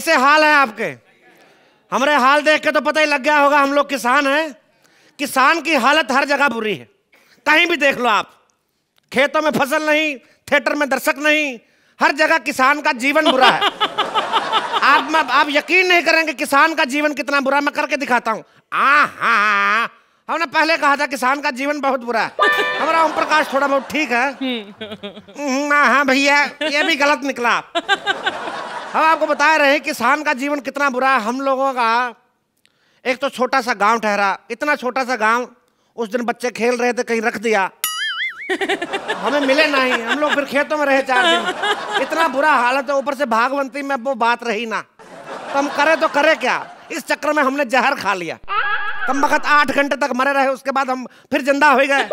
कैसे हाल है आपके? हमारे हाल देख के तो पता ही लग गया होगा हम लोग किसान हैं। किसान की हालत हर जगह बुरी है। कहीं भी देख लो आप। खेतों में फ़सल नहीं थिएटर में दर्शक नहीं हर जगह किसान का जीवन बुरा है। आप मैं आप यकीन नहीं करेंगे किसान का जीवन कितना बुरा मैं करके दिखाता हूँ। आ हाँ हमने पहले कहा था किसान का जीवन बहुत बुरा है। हमारा ओम प्रकाश थोड़ा बहुत ठीक हाँ। हाँ भैया ये भी गलत निकला। हम आपको बता रहे हैं किसान का जीवन कितना बुरा है। हम लोगों का एक तो छोटा सा गाँव ठहरा इतना छोटा सा गाँव उस दिन बच्चे खेल रहे थे कहीं रख दिया। हमें मिले नहीं हम लोग फिर खेतों में रहे चार दिन। इतना बुरा हालत है ऊपर से भागवंती में वो बात रही ना। तो हम करे तो करे क्या? इस चक्कर में हमने जहर खा लिया। कम वक्त आठ घंटे तक मरे रहे उसके बाद हम फिर ज़िंदा हो गए।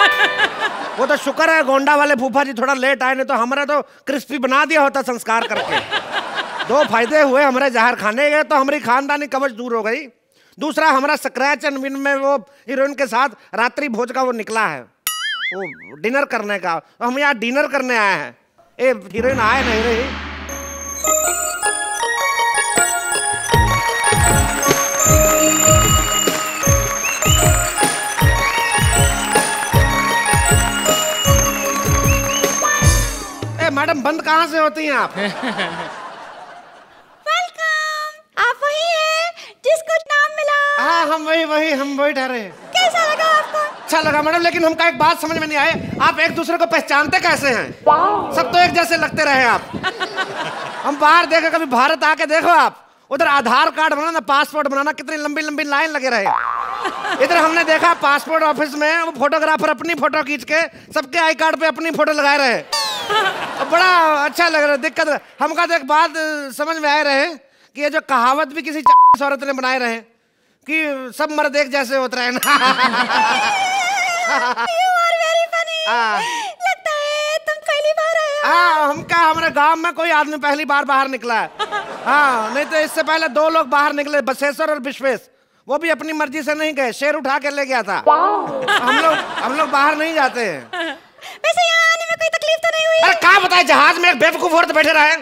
वो तो शुक्र है गोंडा वाले फूफा जी थोड़ा लेट आए नहीं तो हमारे तो क्रिस्पी बना दिया होता संस्कार करके। दो फ़ायदे हुए हमारे जहर खाने गए तो हमारी खानदानी कवच दूर हो गई। दूसरा, हमारा स्क्रैच एंड विन में वो हीरोइन के साथ रात्रि भोज का वो निकला है। वो डिनर करने का तो हम यहाँ डिनर करने आए हैं। ए हीरोइन आए नहीं रही मैडम, बंद कहाँ से होती हैं आप? वही हम वही ठहरे हैं। कैसा लगा आपको? अच्छा लगा मैडम लेकिन हमका एक बात समझ में नहीं आए। आप एक दूसरे को पहचानते कैसे हैं? सब तो एक जैसे लगते रहे आप। हम बाहर देखे कभी भारत आके देखो आप। उधर आधार कार्ड बनाना पासपोर्ट बनाना कितनी लंबी लंबी लाइन लगे रहे। इधर हमने देखा पासपोर्ट ऑफ़िस में वो फोटोग्राफर अपनी फ़ोटो खींच के सबके आई कार्ड पे अपनी फ़ोटो लगाए रहे। तो बड़ा अच्छा लग रहा है दिक्कत। हमका तो एक बात समझ में आए रहे कि ये जो कहावत भी किसी औरत ने बनाए रहे। कि सब मर्द एक जैसे होते वेरी फनी हाँ। लगता है तुम पहली बार आए हो। हाँ हम क्या हमारे गाँव में कोई आदमी पहली बार बाहर निकला है। हाँ नहीं तो इससे पहले दो लोग बाहर निकले बसेश्वर और विश्वेश। वो भी अपनी मर्ज़ी से नहीं गए शेर उठा के ले गया था। हम लोग हम लोग बाहर नहीं जाते हैं। वैसे यहाँ आने में कोई तकलीफ़ तो नहीं हुई? अरे कहा बताए जहाज़ में एक बेवकूफ़ औरत बैठे रहे।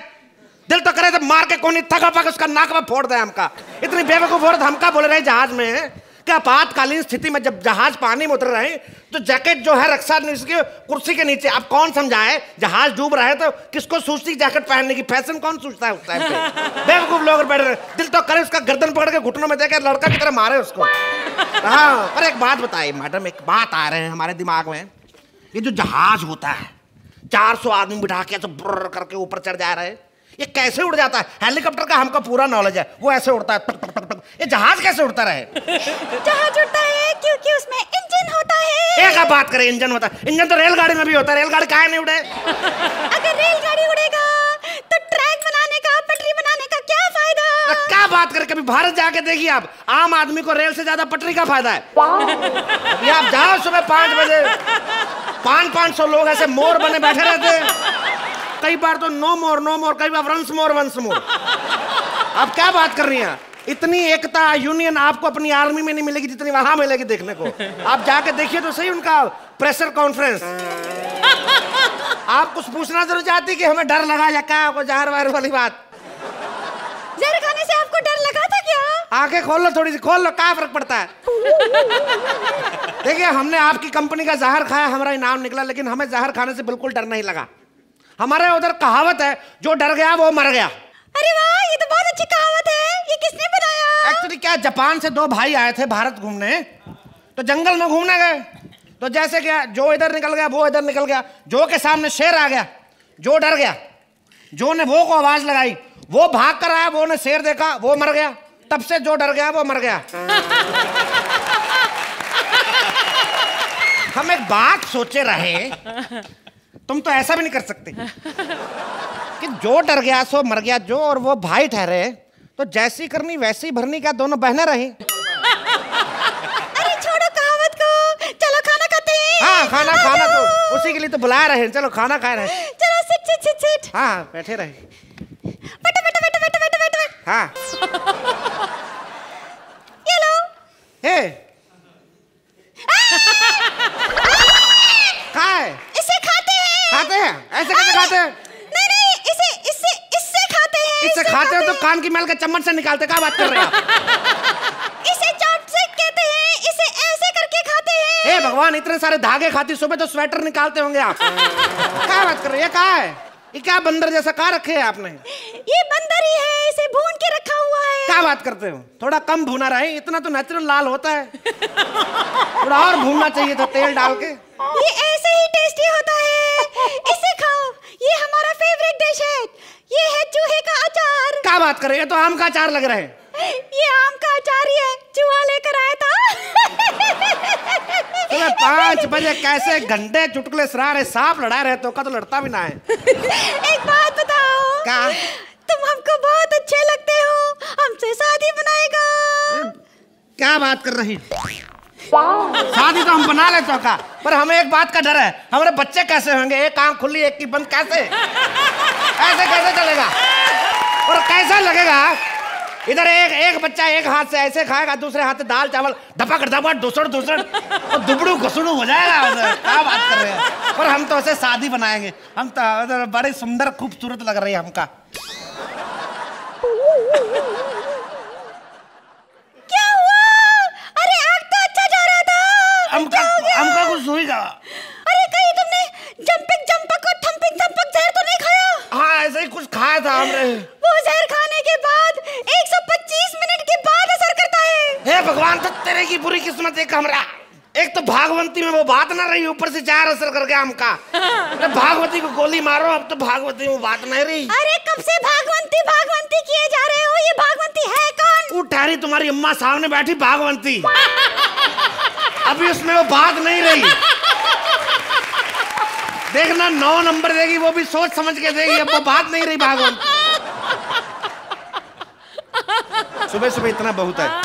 दिल तो करे तो मार के कोनी थका पक उसका नाक में फोड़ दे हमका। इतनी बेवकूफ़ औरत हमका बोल रहे जहाज़ में कि आपातकालीन स्थिति में जब जहाज़ पानी में उतर रहे हैं, तो जैकेट जो है रक्षा की कुर्सी के नीचे आप कौन समझाए? जहाज़ डूब रहा है तो किसको सूचती जैकेट पहनने की? फ़ैशन कौन सोचता है उस टाइम बेवकूफ़ लोग बैठ रहे। दिल तो करे उसका गर्दन पकड़ के घुटनों में देखे लड़का की तरह मारे उसको। हाँ पर एक बात बताइए मैडम एक बात आ रहे हैं हमारे दिमाग में। ये जो जहाज़ होता है चार सौ आदमी बिठा के ऐसे ब्रर करके ऊपर चढ़ जा रहे हैं। ये कैसे उड़ जाता है? हेलीकॉप्टर का हमको पूरा नॉलेज है। वो ऐसे उड़ता है टक टक टक टक ये जहाज़ कैसे उड़ता रहे? जहाज़ उड़ता है क्योंकि उसमें इंजन होता है। एक आप बात करें इंजन होता है। इंजन तो रेलगाड़ी में भी होता है। रेलगाड़ी काहे नहीं उड़े? अगर रेलगाड़ी उड़ेगा तो ट्रैक बनाने का पटरी बनाने का क्या फ़ायदा? क्या बात करें कभी भारत जाके देखिए आप। आम आदमी को रेल से ज़्यादा पटरी का फ़ायदा है। आप जाओ सुबह पाँच बजे। पाँच पाँच सौ लोग ऐसे मोर बने बैठे रहते हैं। कई बार तो नो मोर नो मोर कई बार वंस मोर वंस मोर आप क्या बात कर रही हैं? इतनी एकता यूनियन आपको अपनी आर्मी में नहीं मिलेगी जितनी वहाँ मिलेगी देखने को। आप जाके देखिए तो सही उनका प्रेशर कॉन्फ्रेंस आप कुछ पूछना ज़रूर चाहती कि हमें डर लगा या क्या आपको जहर वहर वाली बात? जहर खाने से आपको डर लगा था क्या? आँखें खोल लो थोड़ी सी खोल लो क्या फ़र्क पड़ता है? देखिए हमने आपकी कंपनी का जहर खाया हमारा इनाम निकला लेकिन हमें जहर खाने से बिल्कुल डर नहीं लगा। हमारे उधर कहावत है जो डर गया वो मर गया। अरे वाह ये तो बहुत अच्छी कहावत है। ये किसने बनाया? एक्चुअली क्या जापान से दो भाई आए थे भारत घूमने? तो जंगल में घूमने गए। तो जैसे क्या जो इधर निकल गया वो इधर निकल गया। जो के सामने शेर आ गया जो डर गया। जो ने वो को आवाज़ लगाई वो भाग कर आया वो ने शेर देखा वो मर गया। तब से जो डर गया वो मर गया। हम एक बात सोचे रहे तुम तो ऐसा भी नहीं कर सकते। कि जो डर गया सो मर गया जो और वो भाई ठहरे तो जैसी करनी वैसी भरनी क्या दोनों बहनें रही? अरे छोड़ो कहावत को। चलो खाना खाते हैं। हाँ खाना खाना तो उसी के लिए तो बुला रहे हैं। चलो खाना खा रहे हैं। चलो सिट सिट सिट सिट। हाँ बैठे रहे। बैठो बैठो बैठो बैठो बैठो बैठो बैठो। हाँ। ये लो। हे कहा है इसे खाते हैं खाते हैं ऐसे कैसे खाते हैं? नहीं नहीं इसे इससे इससे खाते हैं इससे खाते हो तो कान की मैल का चम्मच से निकालते क्या बात कर रहे हो इसे इसे चॉपस्टिक कहते हैं इसे ऐसे करके खाते हैं। हे भगवान इतने सारे धागे खाती सुबह तो स्वेटर निकालते होंगे आप। क्या बात कर रहे हैं? ये क्या है? ये क्या बंदर जैसा कहा रखे है आपने ये बंदर ही है इसे भून के रखा हुआ है क्या बात करते हो? थोड़ा कम भुना रहे इतना तो नेचुरल लाल होता है। थोड़ा और भूनना चाहिए था तेल डाल के। ये ऐसे ही टेस्टी होता है। इसे खाओ ये हमारा फेवरेट डिश है। ये है चूहे का अचार। क्या बात कर रहे हैं? तो आम का अचार लग रहे हैं। ये आम का अचार ही है। चूहा लेकर आया था। सुबह पाँच बजे कैसे घंटे चुटकुले सरा रहे सांप लड़ा रहे तो का तो लड़ता भी ना है। एक बात बताओ। क्या? तुम हमको बहुत क्या बात कर रही शादी तो हम बना लेते हो का पर हमें एक बात का डर है। हमारे बच्चे कैसे होंगे? एक आँख खुली एक की बंद कैसे? ऐसे कैसे चलेगा? और कैसा लगेगा? इधर एक एक बच्चा एक हाथ से ऐसे खाएगा दूसरे हाथ से दाल चावल धपा कर धपा दूसर दूसर। और दुबड़ू घुसड़ू हो जाएगा। क्या बात कर रहे हैं? पर हम तो ऐसे शादी बनाएँगे। हम तो बड़ी सुंदर खूबसूरत लग रही है हमका क्या हुआ अरे आग तो अच्छा जा रहा था हमका कुछ हुईगा अरे कहीं तुमने जंपिंग जंपक और थंपिंग थंपक जहर तो नहीं खाया? हाँ ऐसे ही कुछ खाया था हमने। वो जहर खाने के बाद 125 मिनट के बाद असर करता है। हे भगवान तो तेरे की बुरी किस्मत है हमरा। एक तो भागवंती में वो बात ना रही ऊपर से चार असर कर गया हमका। अरे भागवती को गोली मारो अब तो भागवती में बात नहीं रही। अरे कब से भागवंती भागवंती किए जा रहे हो? ये भागवंती है कौन? वो ठहरी तुम्हारी अम्मा सामने बैठी भागवंती। अभी उसमें वो बात नहीं रही। देखना, नौ नंबर देगी, वो भी सोच समझ के देगी, अब वो बात नहीं रही भागवत। सुबह सुबह इतना बहुत है।